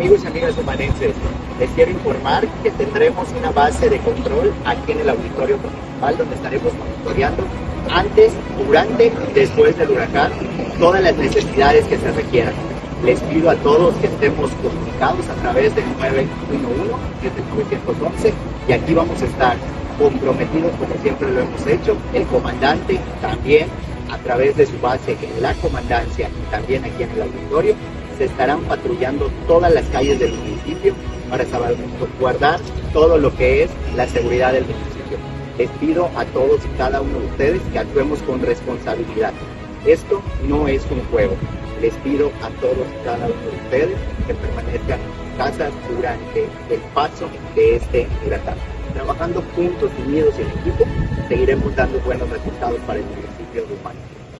Amigos y amigas humanenses, les quiero informar que tendremos una base de control aquí en el auditorio municipal donde estaremos monitoreando antes, durante y después del huracán todas las necesidades que se requieran. Les pido a todos que estemos comunicados a través del 911 y aquí vamos a estar comprometidos como siempre lo hemos hecho. El comandante también a través de su base en la comandancia y también aquí en el auditorio se estarán patrullando todas las calles del municipio para guardar todo lo que es la seguridad del municipio. Les pido a todos y cada uno de ustedes que actuemos con responsabilidad. Esto no es un juego. Les pido a todos y cada uno de ustedes que permanezcan en sus casas durante el paso de este huracán. Trabajando juntos, unidos y en equipo, seguiremos dando buenos resultados para el municipio de Humano.